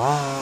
Bye.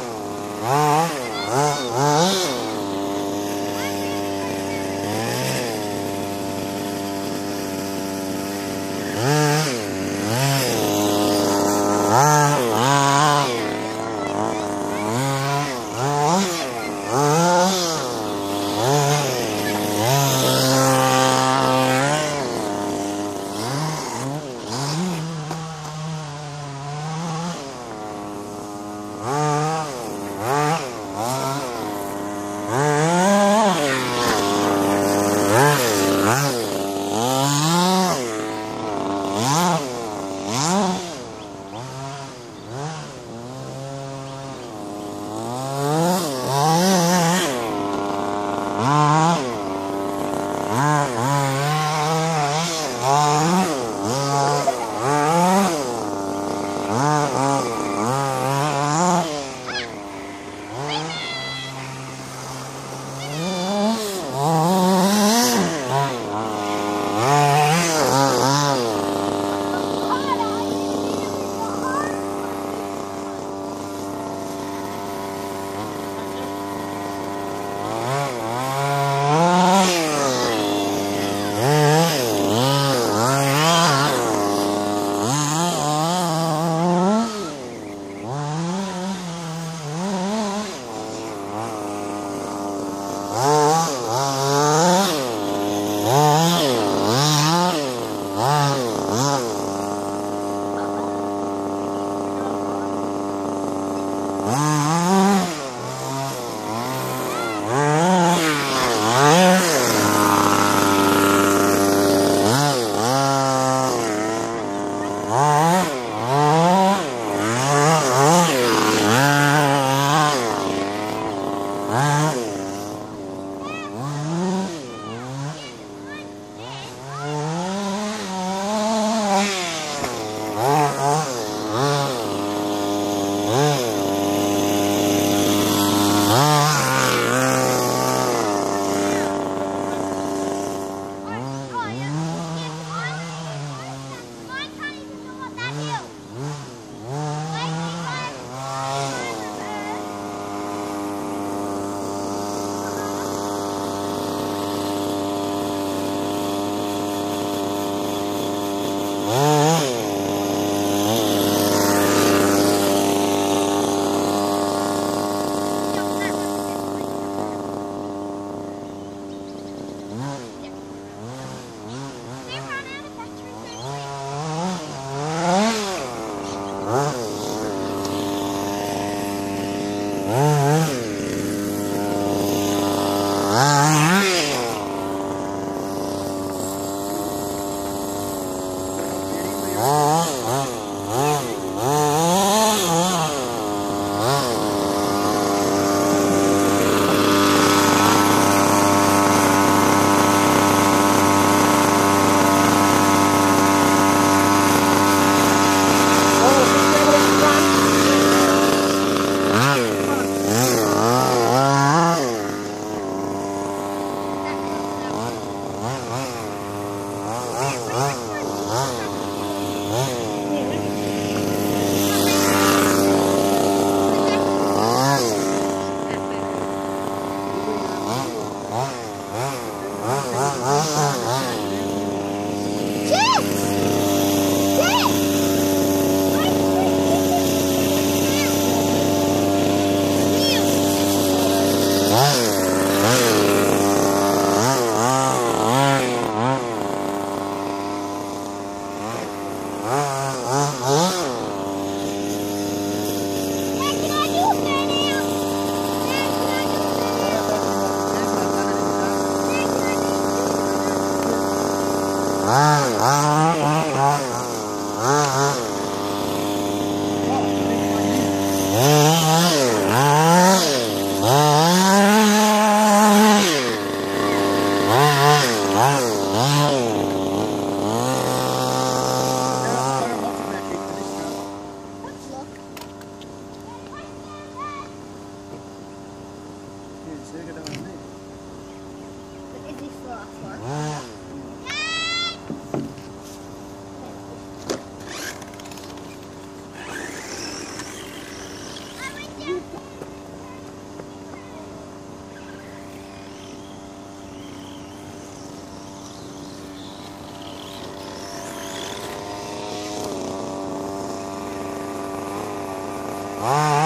Ah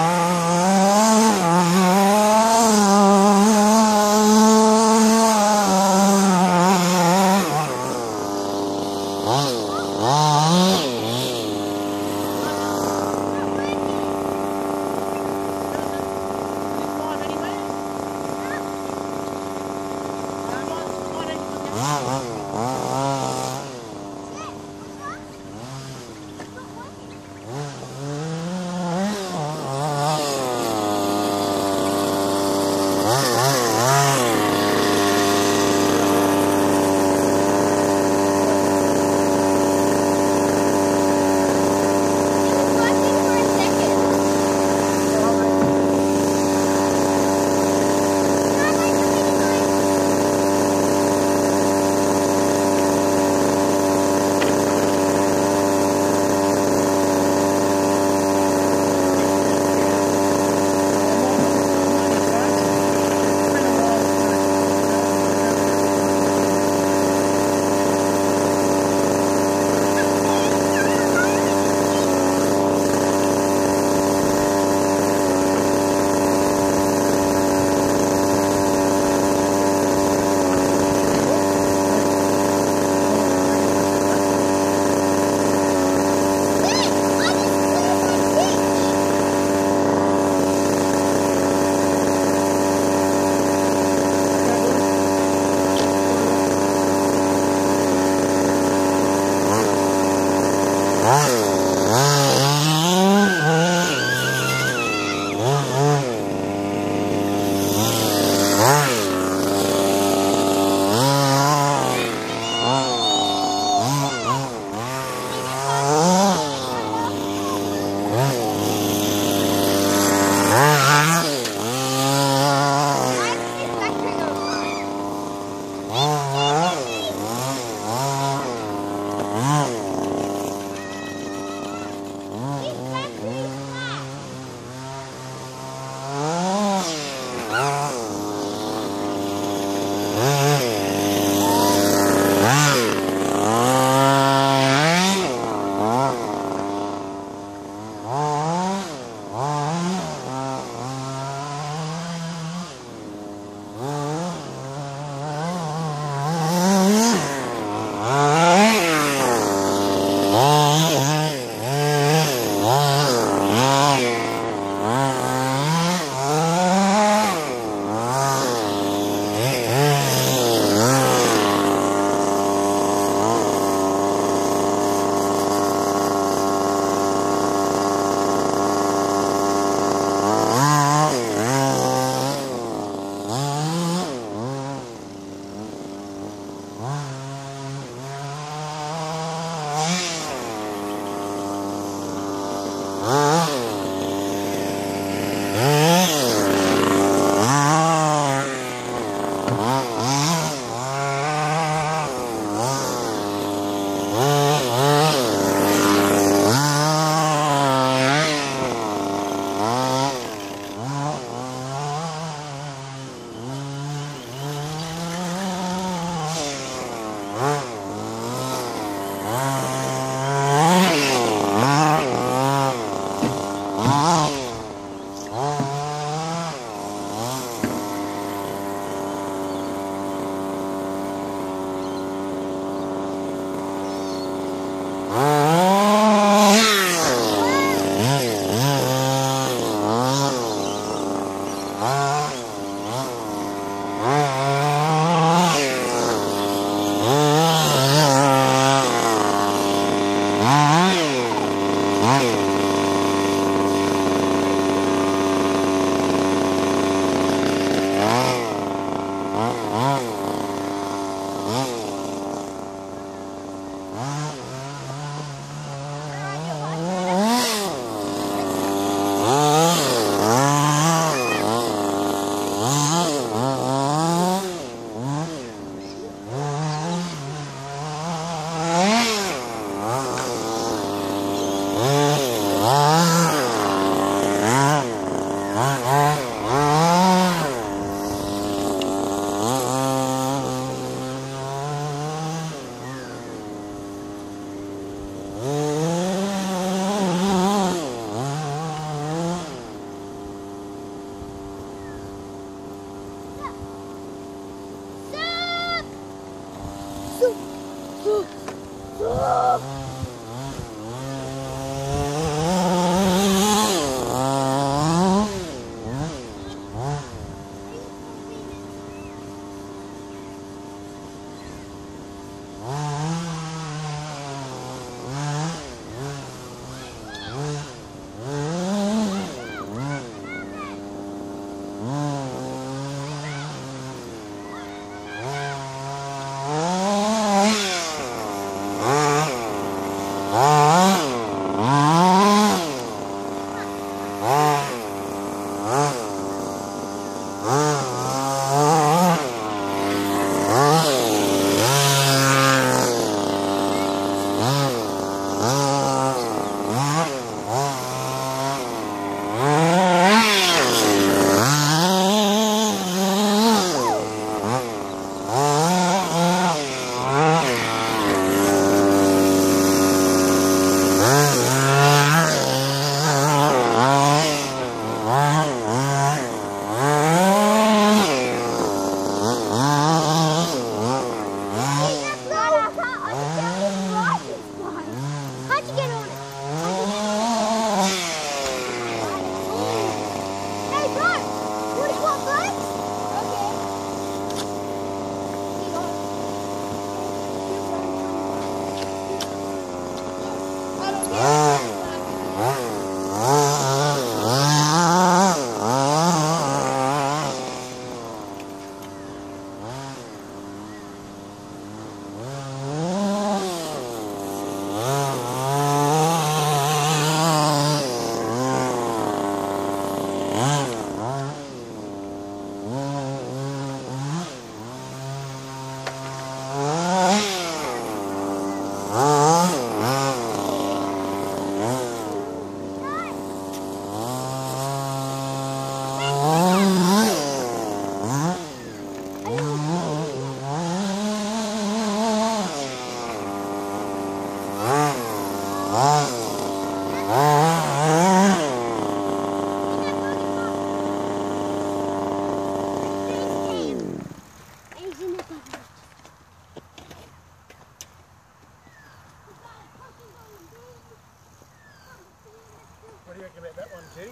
reckon about that one, Kitty?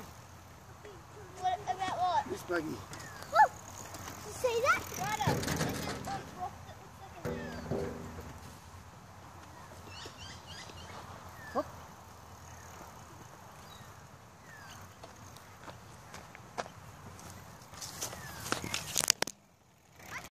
What about what? This buggy. You see that? Right up.